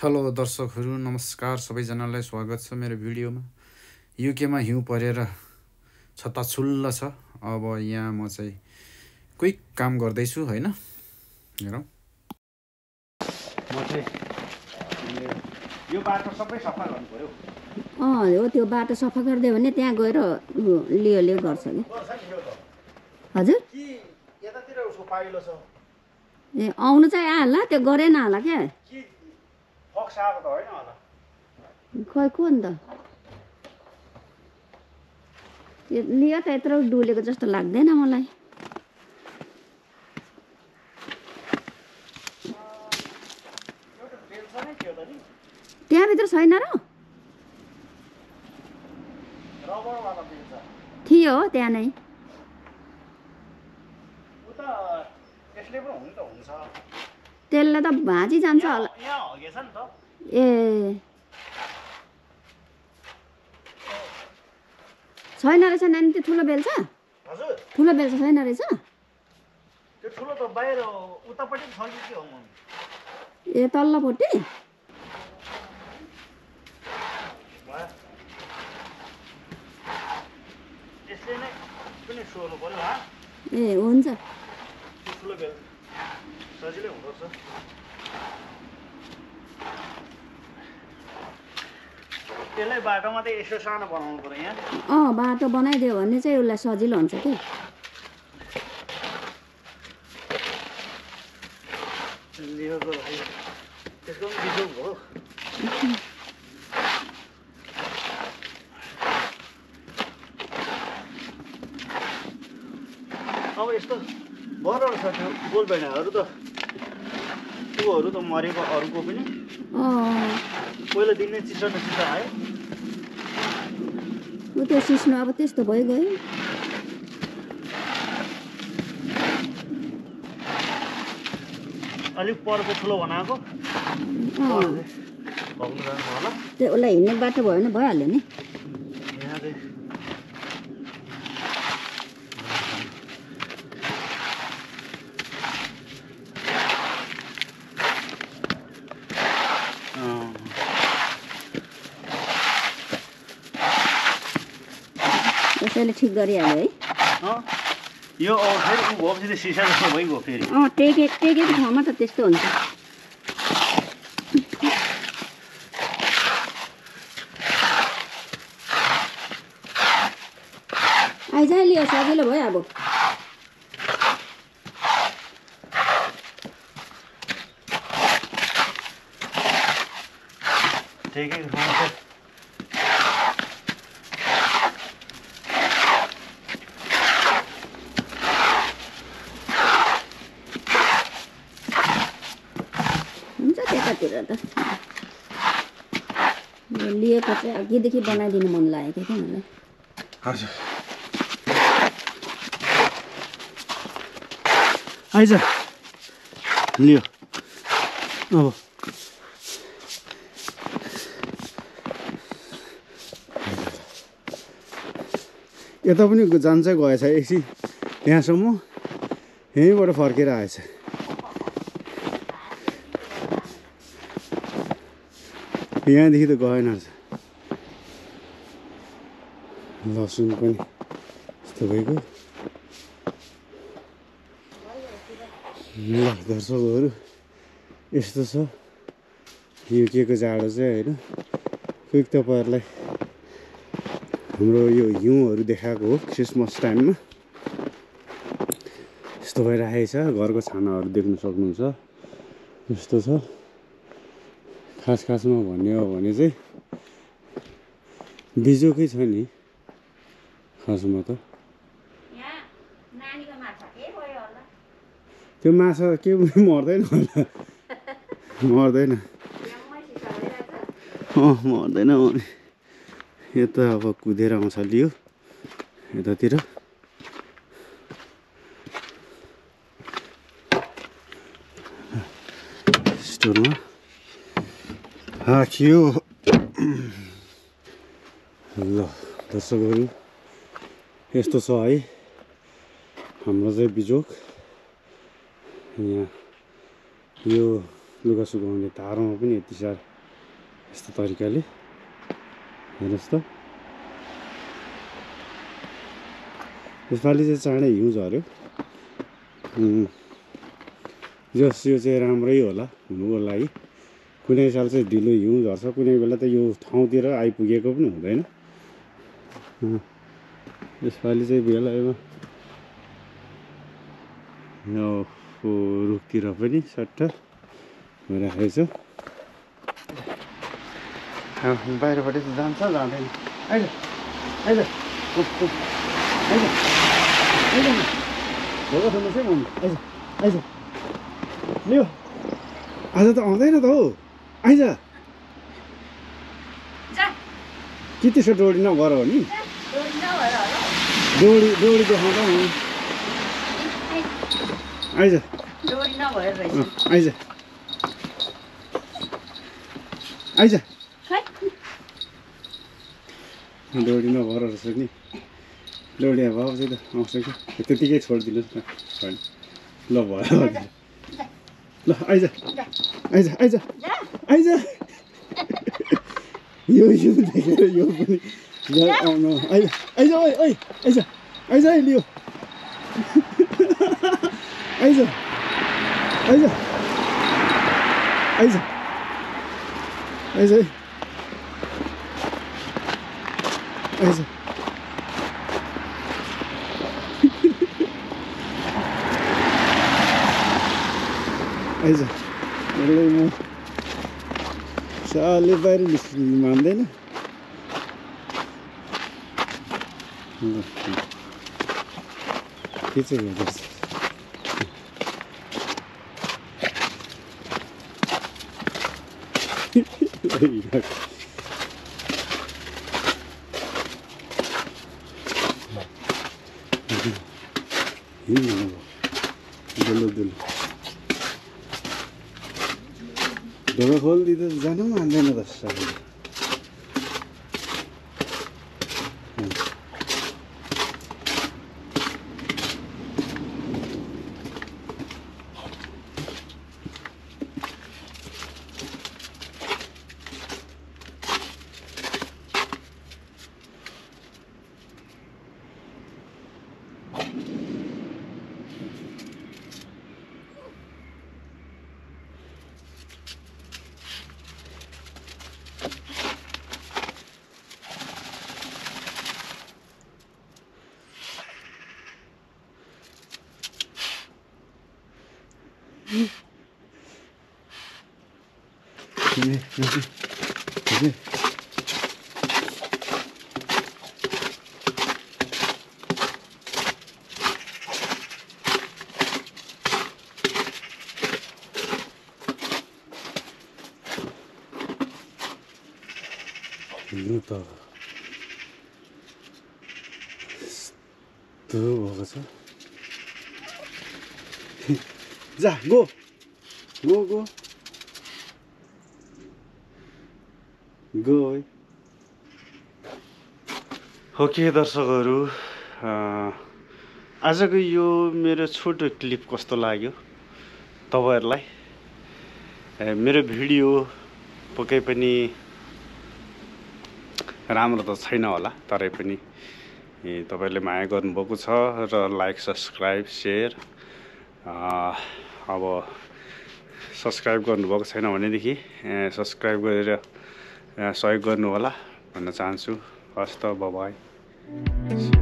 Hello दर्शकहरू नमस्कार सबैजनालाई स्वागत छ मेरो भिडियोमा। युकेमा हिउँ परेर छत्ताछुल्ल छ। अब यहाँ म चाहिँ क्विक काम गर्दैछु होइन? हेरौँ। म चाहिँ यो बाटो सबै सफा गर्नु पऱ्यो। अँ हो त्यो बाटो सफा गरिदियो भने त्यहाँ गएर लियो लियो गर्छ कि नि हजुर? कि यतातिर उसको पाइलो छ? ए आउनु चाहिँ आएला त्यो गरेन होला क्या। कि फक्स आएको त होइन होला खै को नि त यो लियो त यत्रो डुलेको जस्तो लाग्दैन मलाई। त्यहाँभित्र छैन र? थियो त्यहाँ नै। त्यसले त भाँची जान्छ होला ए छैन रहेछ नानी त्यो ठुलो बेल्छ हजुर ठुलो बेल्छ छैन रहेछ छ ए तल्लोपट्टि ए हुन्छ बेल सजिलै हुँदो रहेछ त्यसलाई बाटोमा चाहिँ यसो सानो बनाउनु पऱ्यो यहाँ। अँ बाटो बनाइदियो भने चाहिँ उसलाई सजिलो हुन्छ कि? त्यसको पनि बिजोग हो। अब यस्तो बर रहेछ त्यो गोलबेडाहरू त त्योहरू त मरेको अरूको पनि। पहिला दिन नै चिसो न चिसो आयो। त्यो सिस्नो अब त्यस्तो भइगयो अलिक परको ठुलो बनाएको। त्यो उसलाई हिँड्ने बाटो भयो भने भइहाल्यो नि यहाँ चाहिँ अँ, त्यसैले ठिक गरिहाल्यो है। यो अब फेरि ऊ भएपछि त सिसा जस्तो भइगयो फेरि। अँ टेके टेकेको ठाउँमा त त्यस्तो हुन्छ। आइज लियो सजिलो भयो अब। ठिकै ठाउँमा चाहिँ त्यतातिर त। लिएको चाहिँ अघिदेखि बनाइदिनु मन लागेको थियो मलाई। हजुर। आइज। लियो। अब। यता पनि जान्छ गएछ एकछिन। त्यहाँसम्म यहीँबाट फर्केर आएछ। यहाँदेखि त गएन रहेछ। लसुन पनि यस्तो भइगयो ल दर्शकहरू यस्तो छ। युकेको जाडो चाहिँ होइन। कोही तपाईँहरूलाई हाम्रो यो हिउँहरू देखाएको हो क्रिसमस टाइममा। यस्तो भइरहेको छ घरको छानाहरू देख्न सक्नुहुन्छ। यस्तो छ। खास खासमा भन्ने हो भने चाहिँ बिजोकै छ नि। खासमा त। त्यो माछा के मर्दैन होला। मर्दैन। अँ मर्दैन मर्ने यता अब कुदेर आउँछ लियो। यतातिर। स्टोरमा। राखियो ल दर्शकहरू यस्तो छ है हाम्रो चाहिँ बिजोक यहाँ यो लुगा सुकाउने तारमा पनि यति साह्रो यस्तो तरिकाले हेर्नुहोस् त यसपालि चाहिँ चाँडै हिउँ झऱ्यो जस यो चाहिँ राम्रै होला हुनुको लागि कुनै साल चाहिँ ढिलो हिउँ झर्छ। कुनै बेला त यो ठाउँतिर आइपुगेको पनि हुँदैन। यसपालि चाहिँ बेलामा यो रुखतिर पनि सट्ट भइराखेको छ त जान्छ जाँदैन। आइज। लियो। आज त आउँदैन त हौ। आइज। के त्यसो डोरी नगर हो नि? डोरी डोरी देखाउँदा नि आइज। नभएर आइज। आइज। डोरी नभर रहेछ नि। डोरी अब आउँछ त आउँछ कि? त्यतिकै छोडिदिनुहोस् न। ल भयो। ल आइज। आइज आइज। आइज यो यो देखेर यो पनि आउनु आइज आइज ओइ ओइ आइज आइज है लियो आइज आइज आइज आइज है आइज आइज म साले बाहिर निस्किनु मान्दैन ल, के चाहिँ गर्दैछ ढोका खोलिदिँदा जानु पनि सबैले ए, ए, ए, हिँड्नु त यस्तो भएको छ जा गो गो गो गो है हो के दर्शकहरू आजको यो मेरो छोटो क्लिप कस्तो लाग्यो तपाईँहरूलाई? मेरो भिडियो पक्कै पनि राम्रो त छैन होला तरै पनि ए, तपाईँले माया गर्नुभएको छ र लाइक सब्सक्राइब सेयर अब सब्सक्राइब गर्नुभएको छैन भनेदेखि सब्सक्राइब गरेर सहयोग गर्नु होला भन्न चाहन्छु। हस् त बाई